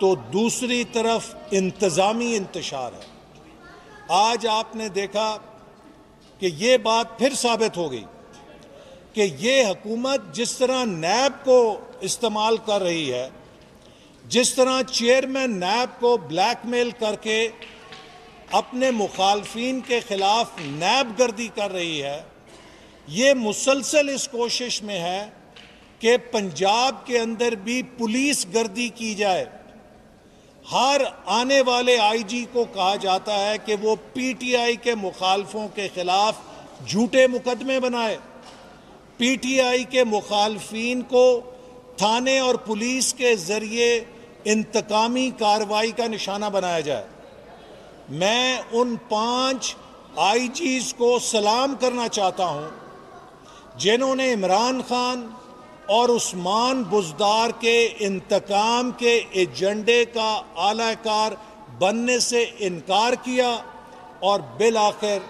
तो दूसरी तरफ़ इंतज़ामी इंतशार है। आज आपने देखा कि ये बात फिर साबित हो गई कि ये हकूमत जिस तरह नैब को इस्तेमाल कर रही है, जिस तरह चेयरमैन नैब को ब्लैकमेल करके अपने मुखालफन के खिलाफ नैब गर्दी कर रही है, ये मुसलसल इस कोशिश में है कि पंजाब के अंदर भी पुलिस गर्दी की जाए। हर आने वाले आईजी को कहा जाता है कि वो पीटीआई के मुखालफों के खिलाफ झूठे मुकदमे बनाए। पीटीआई के मुखालफन को थाने और पुलिस के ज़रिए इंतकामी कार्रवाई का निशाना बनाया जाए। मैं उन पाँच आईजीज को सलाम करना चाहता हूँ, जिन्होंने इमरान खान और उस्मान बुजदार के इंतकाम के एजेंडे का आलाकार बनने से इनकार किया और बिल आखिर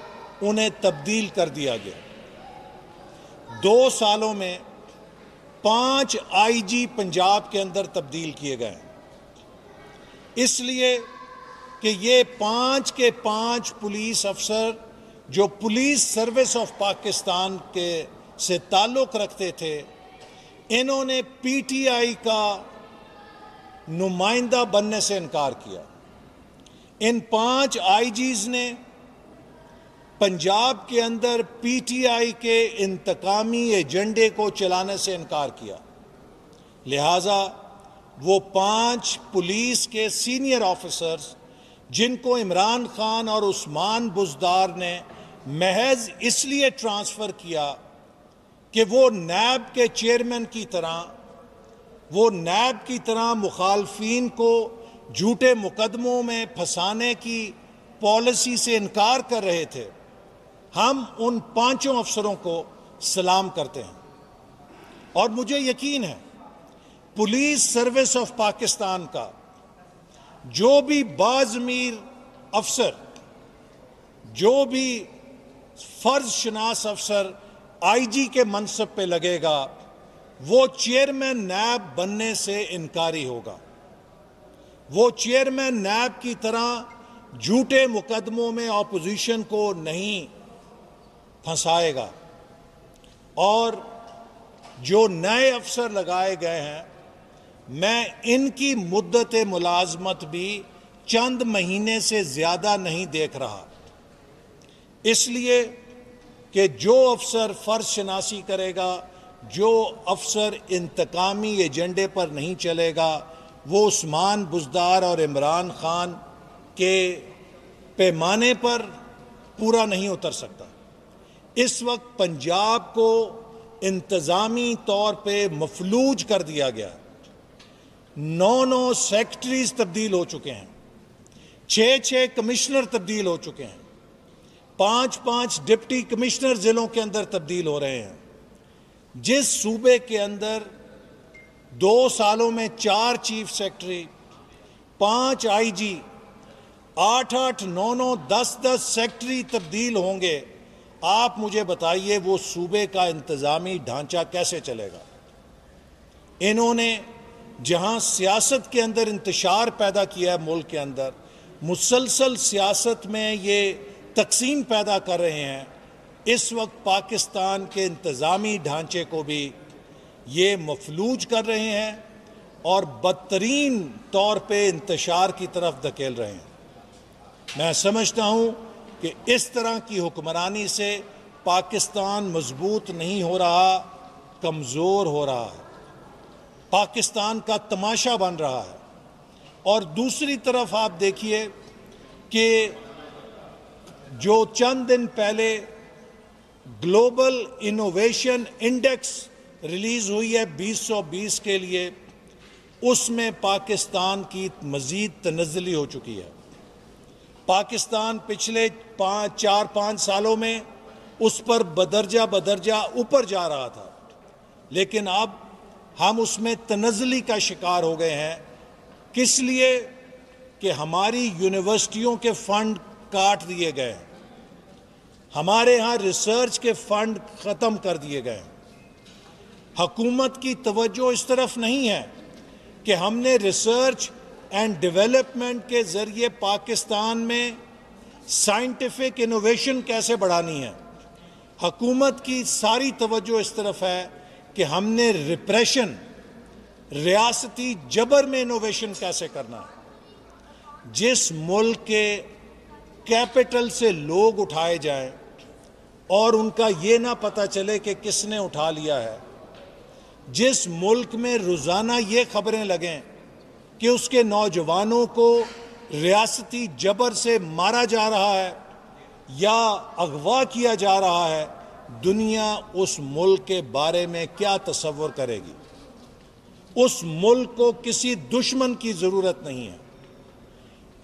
उन्हें तब्दील कर दिया गया। दो सालों में पाँच आईजी पंजाब के अंदर तब्दील किए गए इसलिए कि ये पाँच के पाँच पुलिस अफसर जो पुलिस सर्विस ऑफ़ पाकिस्तान के से ताल्लुक़ रखते थे इन्होंने पीटीआई का नुमाइंदा बनने से इनकार किया। इन पाँच आईजीज ने पंजाब के अंदर पीटीआई के इंतकामी एजेंडे को चलाने से इनकार किया। लिहाजा वो पाँच पुलिस के सीनियर ऑफिसर्स, जिनको इमरान खान और उस्मान बुजदार ने महज इसलिए ट्रांसफ़र किया कि वो नैब के चेयरमैन की तरह, वो नैब की तरह मुखालफन को झूठे मुकदमों में फंसाने की पॉलिसी से इनकार कर रहे थे, हम उन पाँचों अफसरों को सलाम करते हैं। और मुझे यकीन है, पुलिस सर्विस ऑफ़ पाकिस्तान का जो भी बाजमीर अफसर, जो भी फ़र्ज़ शनास अफसर आईजी के मनसब पे लगेगा, वो चेयरमैन नैब बनने से इनकारी होगा। वो चेयरमैन नैब की तरह झूठे मुकदमों में ऑपोजिशन को नहीं फंसाएगा। और जो नए अफसर लगाए गए हैं, मैं इनकी मुद्दत मुलाजमत भी चंद महीने से ज़्यादा नहीं देख रहा। इसलिए कि जो अफसर फ़र्ज़ शनासी करेगा, जो अफसर इंतकामी एजेंडे पर नहीं चलेगा, वो उस्मान बुजदार और इमरान खान के पैमाने पर पूरा नहीं उतर सकता। इस वक्त पंजाब को इंतज़ामी तौर पे मफलूज कर दिया गया। नौ नौ सेक्रेटरीज तब्दील हो चुके हैं छः छः कमिश्नर तब्दील हो चुके हैं। पाँच पाँच डिप्टी कमिश्नर जिलों के अंदर तब्दील हो रहे हैं। जिस सूबे के अंदर दो सालों में चार चीफ सेक्रेटरी, पाँच आईजी, आठ आठ नौ नौ दस दस सेक्रेटरी तब्दील होंगे, आप मुझे बताइए वो सूबे का इंतज़ामी ढांचा कैसे चलेगा? इन्होंने जहाँ सियासत के अंदर इंतशार पैदा किया है मुल्क के अंदर, मुसलसल सियासत में ये तकसीम पैदा कर रहे हैं, इस वक्त पाकिस्तान के इंतज़ामी ढांचे को भी ये मफलूज कर रहे हैं और बदतरीन तौर पे इंतशार की तरफ़ धकेल रहे हैं। मैं समझता हूँ कि इस तरह की हुक्मरानी से पाकिस्तान मज़बूत नहीं हो रहा, कमज़ोर हो रहा है। पाकिस्तान का तमाशा बन रहा है। और दूसरी तरफ़ आप देखिए कि जो चंद दिन पहले ग्लोबल इनोवेशन इंडेक्स रिलीज़ हुई है 2020 के लिए, उसमें पाकिस्तान की मजीद तनजली हो चुकी है। पाकिस्तान पिछले पाँच, चार, पाँच सालों में उस पर बदरजा बदरजा ऊपर जा रहा था। लेकिन अब हम उसमें तनजली का शिकार हो गए हैं। किस लिए? कि हमारी यूनिवर्सिटियों के फंड काट दिए गए हमारे यहाँ रिसर्च के फंड ख़त्म कर दिए गए हकूमत की तवज्जो इस तरफ़ नहीं है कि हमने रिसर्च एंड डेवलपमेंट के ज़रिए पाकिस्तान में साइंटिफिक इनोवेशन कैसे बढ़ानी है। हकूमत की सारी तवज्जो इस तरफ़ है कि हमने रिप्रेशन रियासती जबर में इनोवेशन कैसे करना है। जिस मुल्क के कैपिटल से लोग उठाए जाएँ और उनका ये ना पता चले कि किसने उठा लिया है। जिस मुल्क में रोज़ाना ये खबरें लगें कि उसके नौजवानों को रियासती जबर से मारा जा रहा है या अगवा किया जा रहा है, दुनिया उस मुल्क के बारे में क्या तस्वर करेगी? उस मुल्क को किसी दुश्मन की ज़रूरत नहीं है।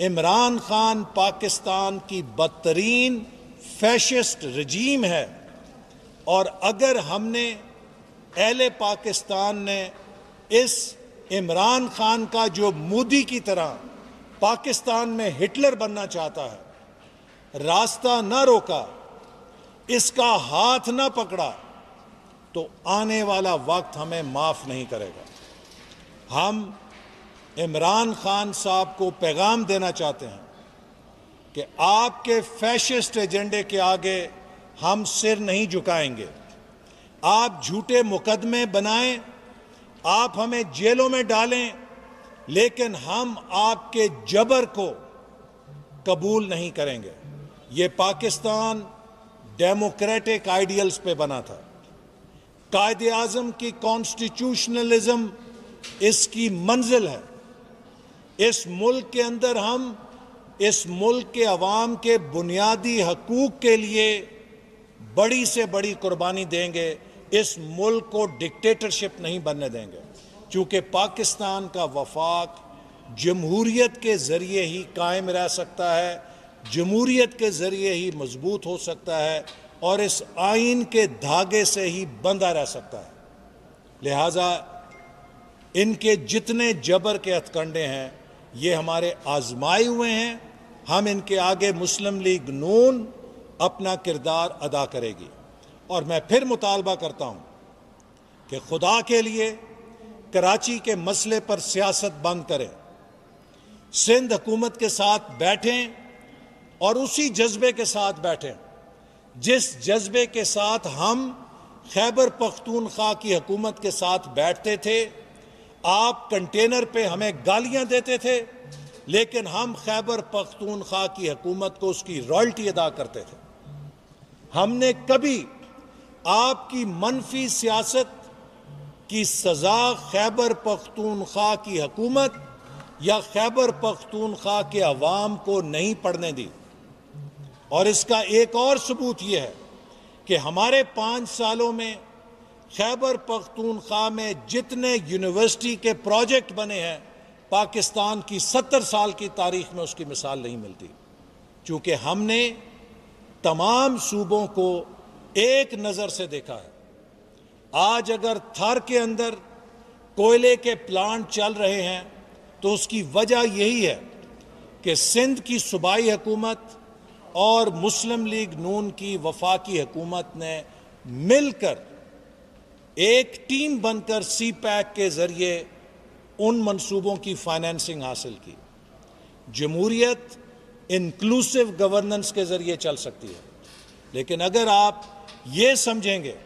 इमरान खान पाकिस्तान की बदतरीन फैशिस्ट रजीम है, और अगर हमने एहले पाकिस्तान ने इस इमरान खान का जो मोदी की तरह पाकिस्तान में हिटलर बनना चाहता है, रास्ता न रोका, इसका हाथ न पकड़ा तो आने वाला वक्त हमें माफ़ नहीं करेगा। हम इमरान खान साहब को पैगाम देना चाहते हैं कि आपके फैशिस्ट एजेंडे के आगे हम सिर नहीं झुकाएँगे। आप झूठे मुकदमे बनाएँ, आप हमें जेलों में डालें, लेकिन हम आपके जबर को कबूल नहीं करेंगे। ये पाकिस्तान डेमोक्रेटिक आइडियल्स पे बना था। कायद आज़म की कॉन्स्टिट्यूशनलिज्म इसकी मंजिल है। इस मुल्क के अंदर हम इस मुल्क के अवाम के बुनियादी हकूक के लिए बड़ी से बड़ी कुर्बानी देंगे, इस मुल्क को डिक्टेटरशिप नहीं बनने देंगे। क्योंकि पाकिस्तान का वफाक जमहूरीत के ज़रिए ही कायम रह सकता है जमहूरीत के ज़रिए ही मज़बूत हो सकता है और इस आइन के धागे से ही बंधा रह सकता है। लिहाजा इनके जितने जबर के हथकंडे हैं, ये हमारे आजमाए हुए हैं हम इनके आगे मुस्लिम लीग नून अपना किरदार अदा करेगी। और मैं फिर मुतालबा करता हूँ कि खुदा के लिए कराची के मसले पर सियासत बंद करें, सिंध हुकूमत के साथ बैठें और उसी जज्बे के साथ बैठें, जिस जज्बे के साथ हम खैबर पख्तूनख्वा की हुकूमत के साथ बैठते थे, आप कंटेनर पे हमें गालियाँ देते थे लेकिन हम खैबर पख्तूनख्वा की हकूमत को उसकी रॉयल्टी अदा करते थे। हमने कभी आपकी मनफी सियासत की सजा खैबर पख्तूनख्वा की हकूमत या खैबर पख्तूनख्वा के अवाम को नहीं पढ़ने दी। और इसका एक और सबूत यह है कि हमारे पाँच सालों में खैबर पख्तूनख्वा में जितने यूनिवर्सिटी के प्रोजेक्ट बने हैं पाकिस्तान की सत्तर साल की तारीख में उसकी मिसाल नहीं मिलती। क्योंकि हमने तमाम सूबों को एक नज़र से देखा है। आज अगर थर के अंदर कोयले के प्लांट चल रहे हैं तो उसकी वजह यही है कि सिंध की सूबाई हुकूमत और मुस्लिम लीग नून की वफाकी हुकूमत ने मिलकर एक टीम बनकर सी पैक के ज़रिए उन मंसूबों की फाइनेंसिंग हासिल की। जमहूरियत इंक्लूसिव गवर्नेंस के ज़रिए चल सकती है। लेकिन अगर आप ये समझेंगे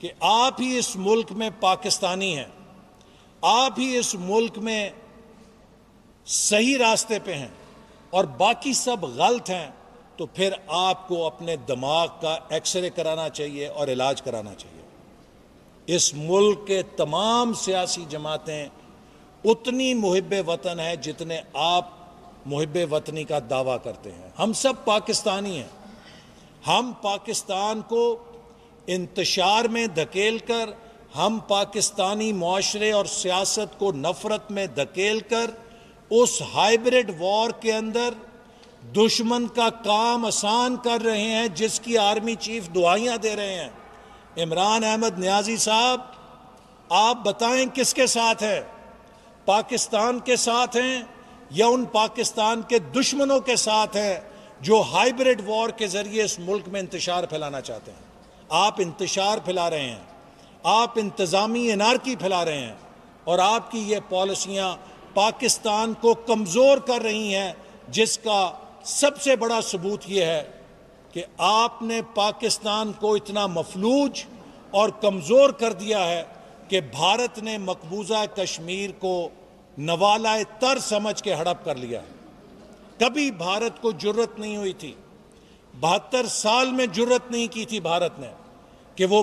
कि आप ही इस मुल्क में पाकिस्तानी हैं, आप ही इस मुल्क में सही रास्ते पे हैं और बाकी सब गलत हैं तो फिर आपको अपने दिमाग का एक्सरे कराना चाहिए और इलाज कराना चाहिए। इस मुल्क के तमाम सियासी जमातें उतनी मुहब वतन है जितने आप मुहब वतनी का दावा करते हैं। हम सब पाकिस्तानी हैं। हम पाकिस्तान को इंतशार में धकेल कर हम पाकिस्तानी माशरे और सियासत को नफरत में धकेल कर उस हाइब्रिड वॉर के अंदर दुश्मन का काम आसान कर रहे हैं, जिसकी आर्मी चीफ दुआइयाँ दे रहे हैं। इमरान अहमद न्याजी साहब, आप बताएँ किसके साथ है? पाकिस्तान के साथ हैं या उन पाकिस्तान के दुश्मनों के साथ हैं जो हाइब्रिड वॉर के ज़रिए इस मुल्क में इंतशार फैलाना चाहते हैं। आप इंतशार फैला रहे हैं। आप इंतज़ामी इनारकी फैला रहे हैं और आपकी ये पॉलिसियाँ पाकिस्तान को कमज़ोर कर रही हैं, जिसका सबसे बड़ा सबूत यह है कि आपने पाकिस्तान को इतना मफलूज और कमज़ोर कर दिया है कि भारत ने मकबूजा कश्मीर को नवालाए तर समझ के हड़प कर लिया। कभी भारत को ज़रूरत नहीं हुई थी। बहत्तर साल में ज़रूरत नहीं की थी भारत ने कि वो